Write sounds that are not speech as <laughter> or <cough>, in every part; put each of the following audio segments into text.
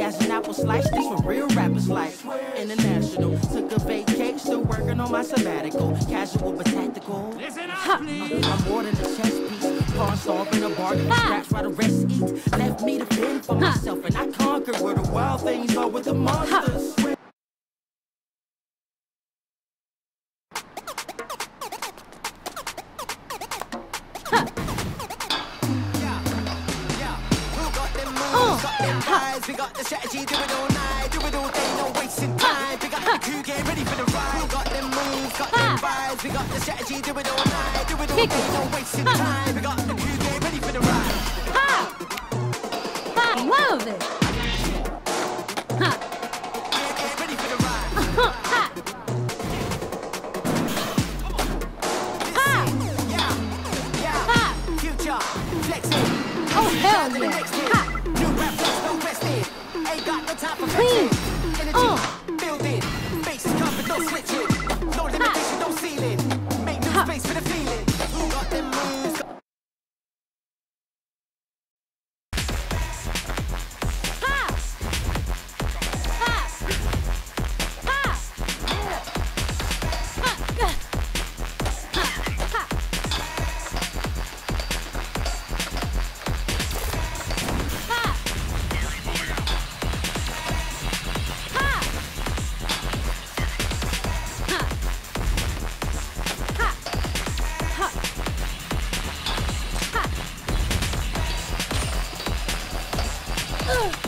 as an apple slice. This for real rappers like International. Took a vacation, still working on my sabbatical. Casual but tactical. Listen up. I'm more than a chess piece. Pawn solving a bargain. Scraps while the rest eat. Left me to fend for myself, and I conquered where the wild things are with the monsters. clean. Ugh.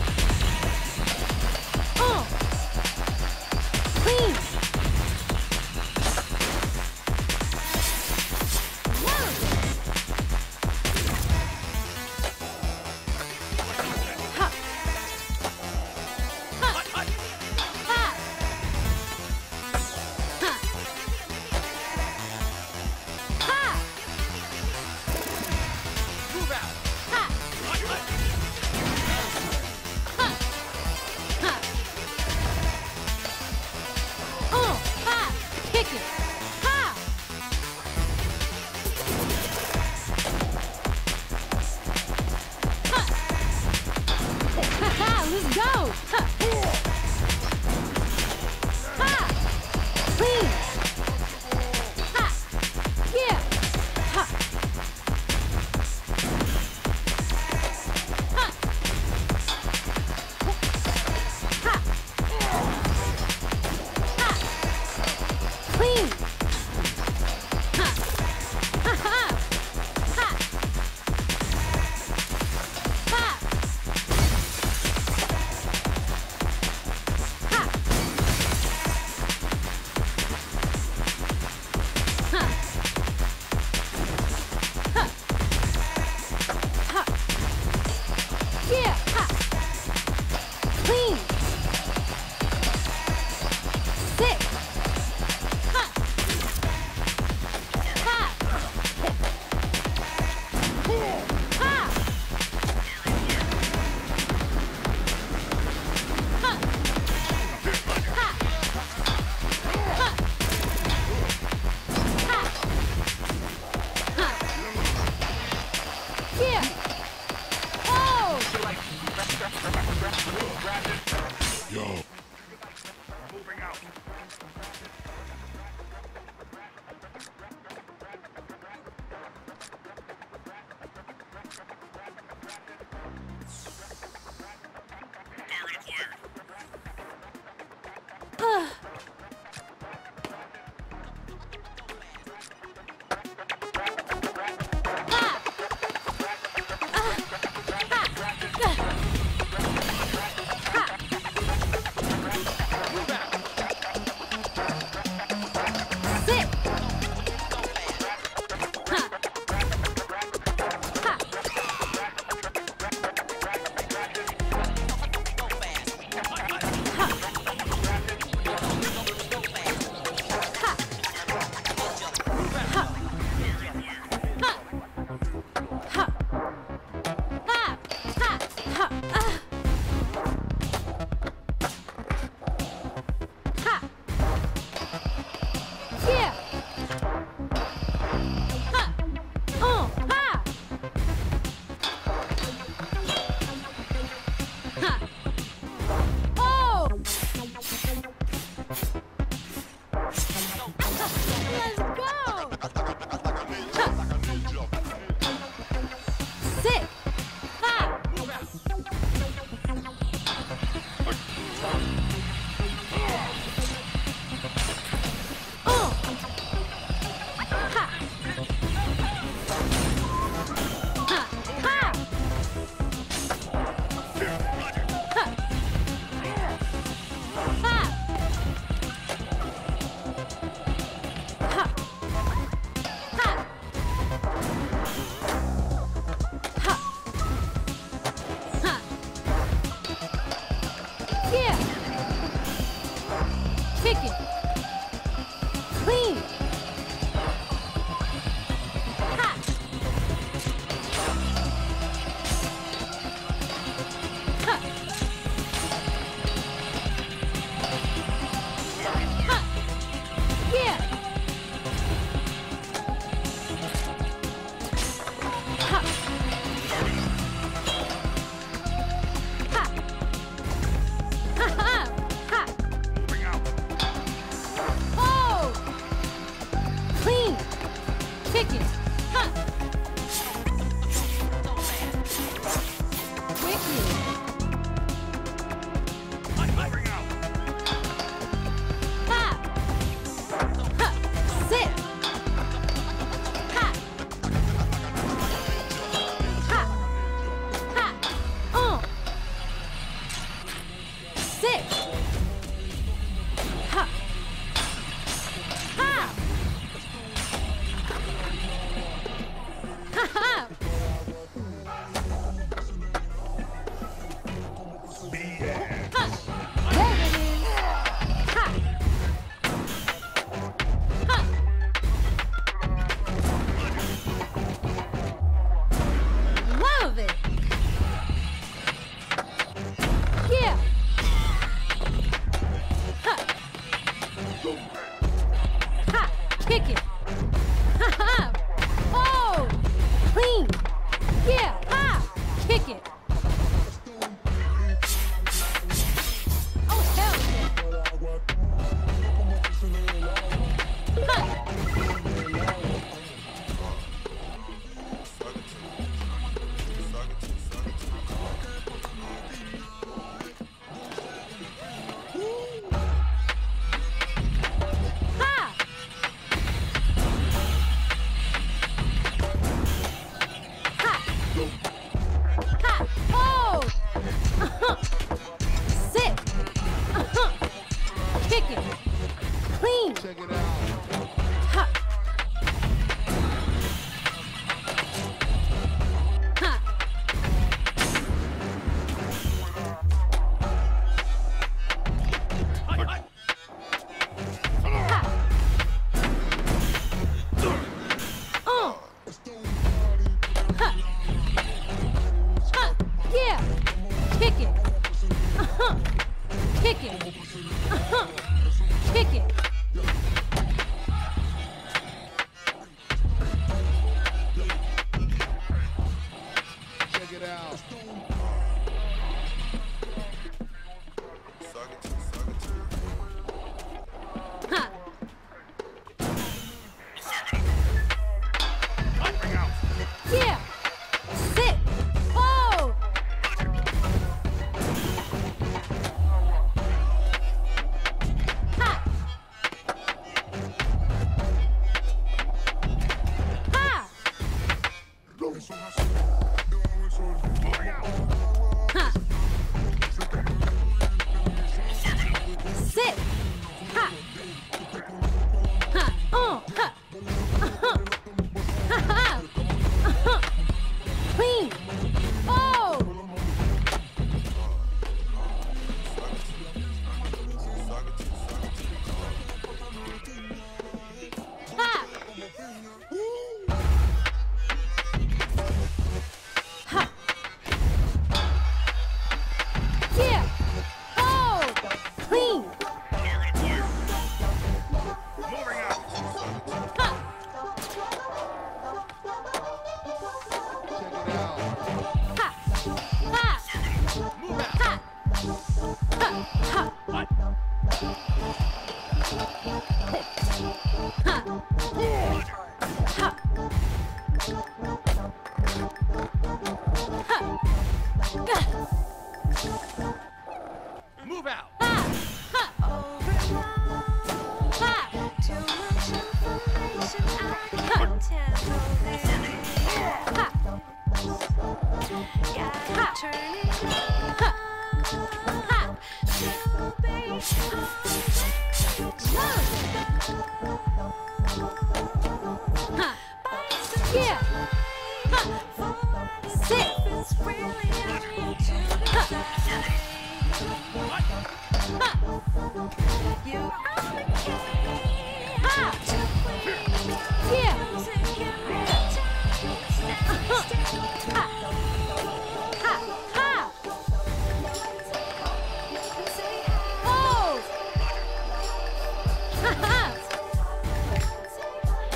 Stop! 干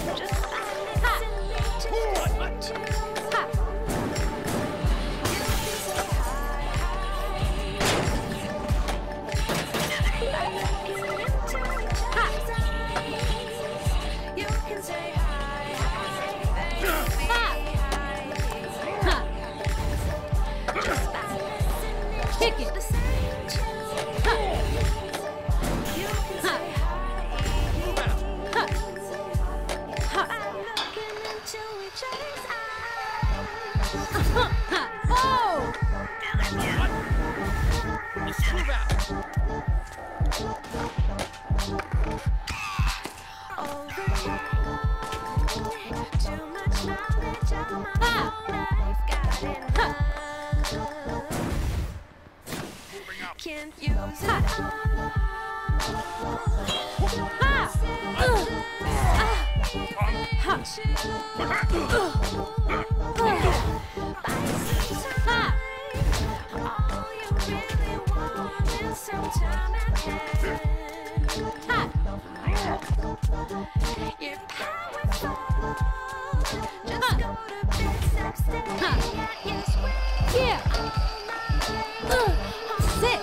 Just Yeah. Sit.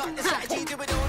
Got the strategy, do it all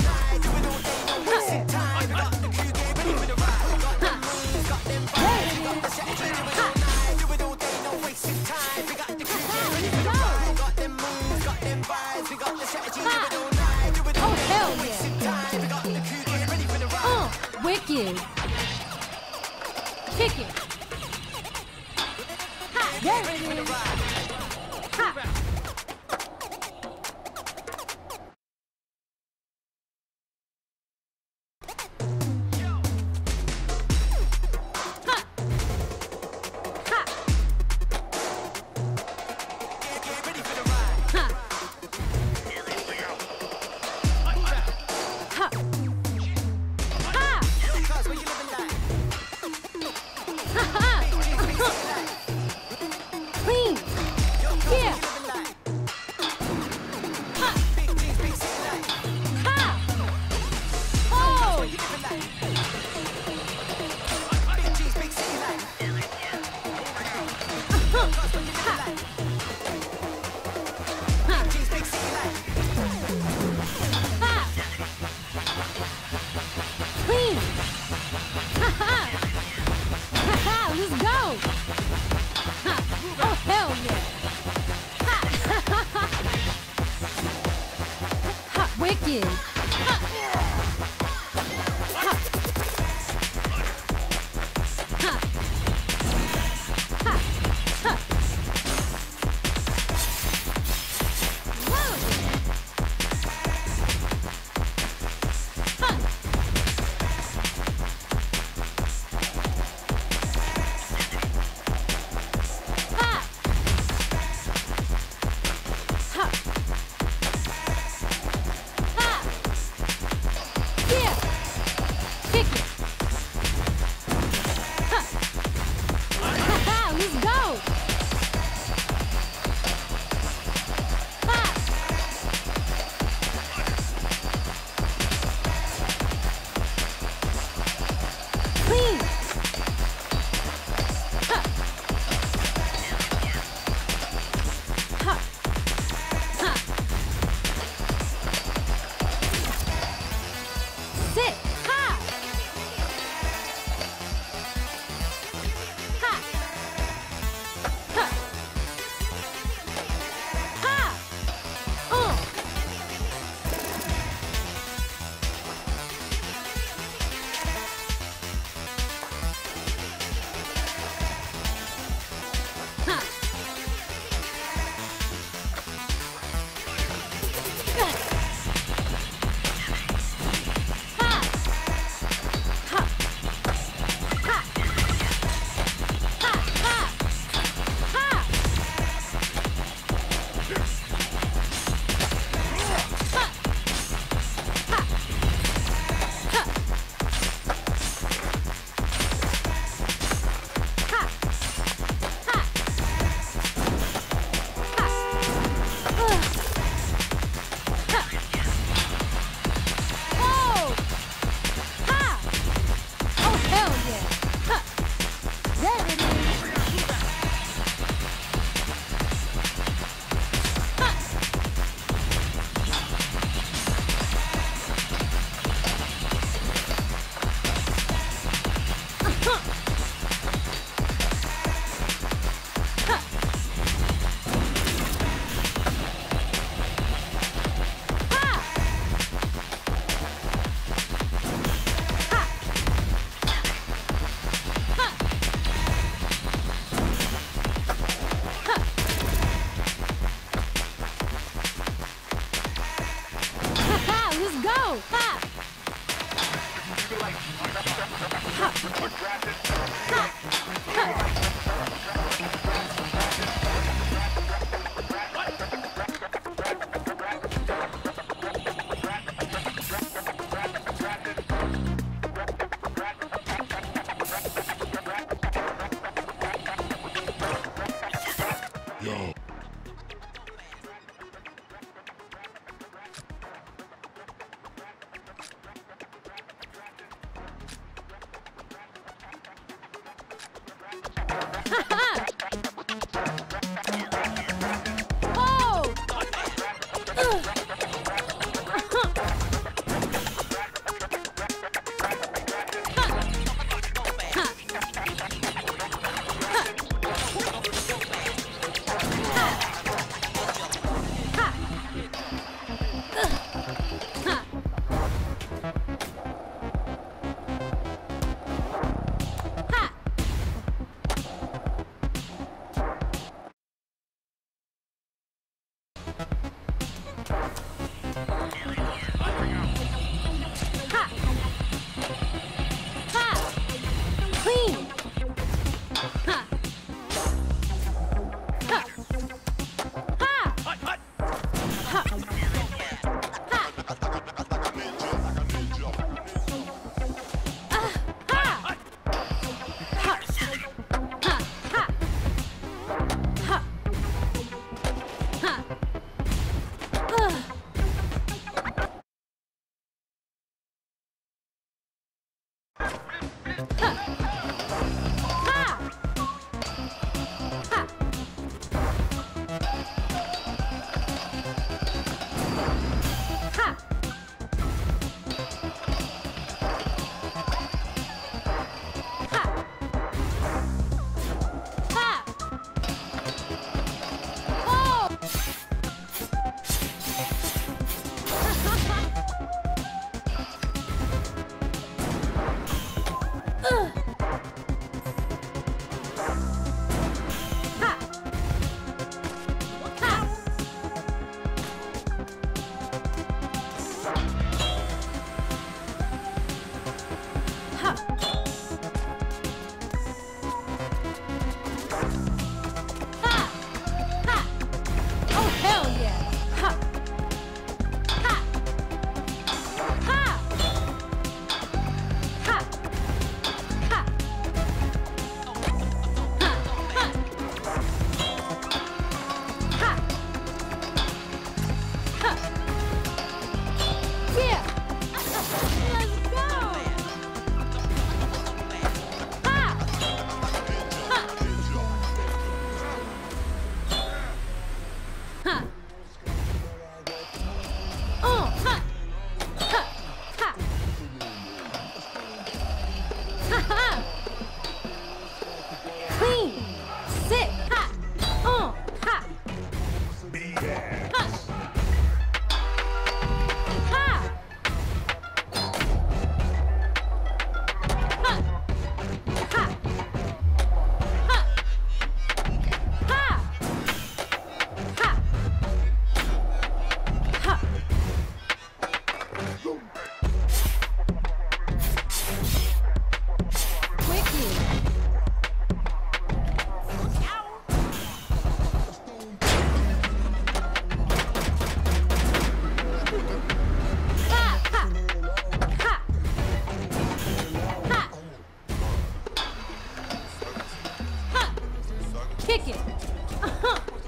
Kick it! <laughs>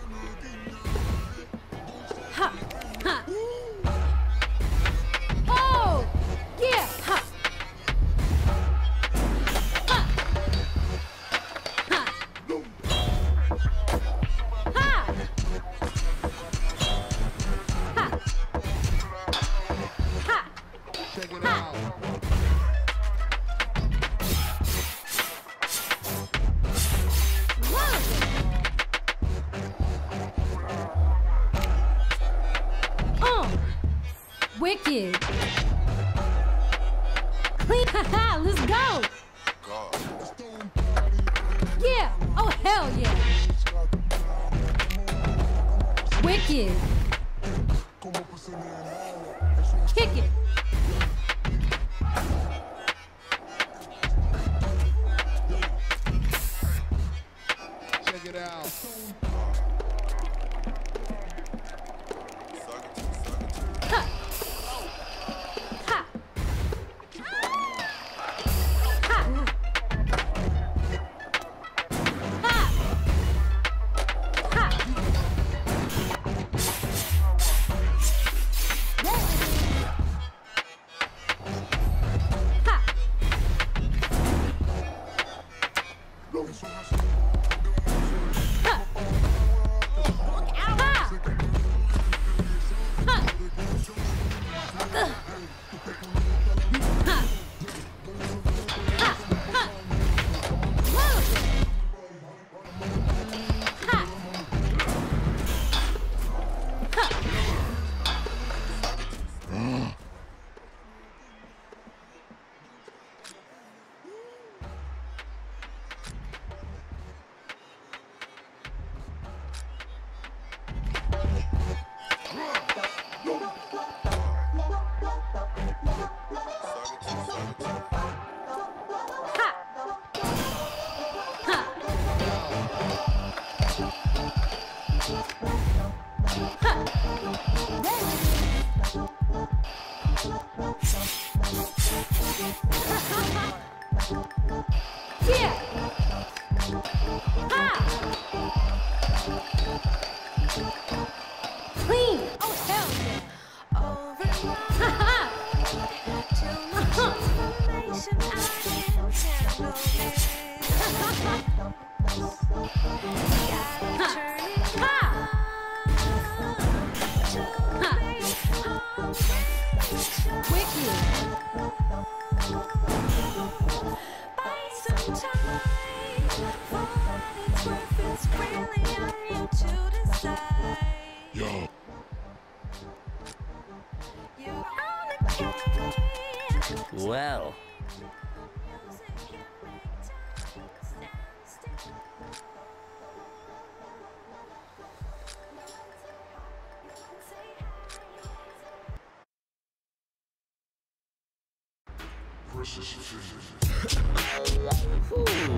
Ooh,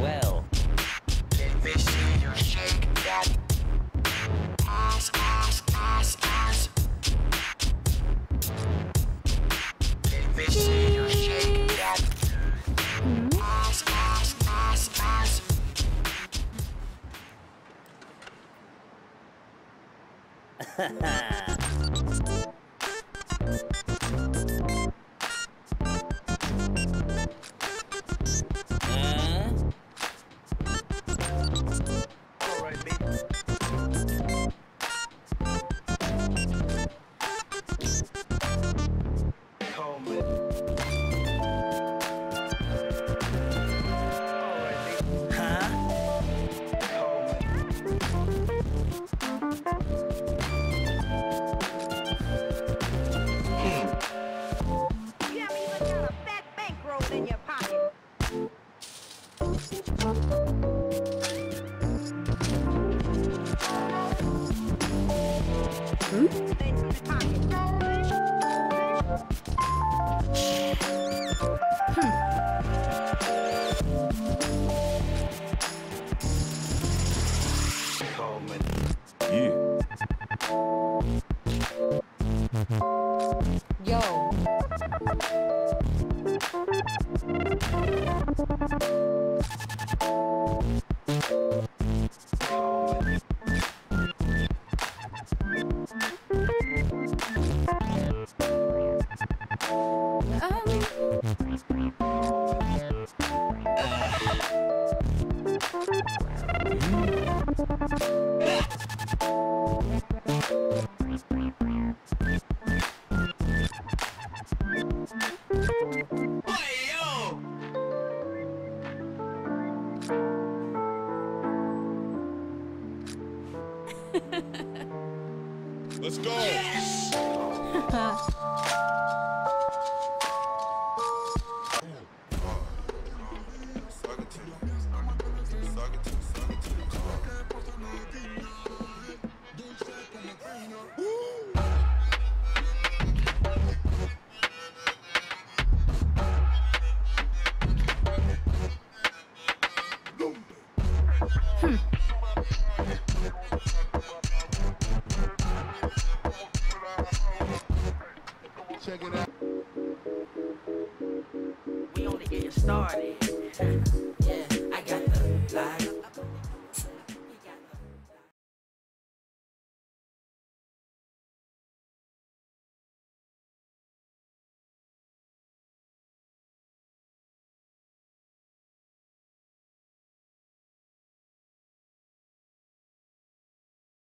well. Let me see you shake that ass, ass, ass, ass. Let me see you shake that ass, ass, ass, ass. Ha ha!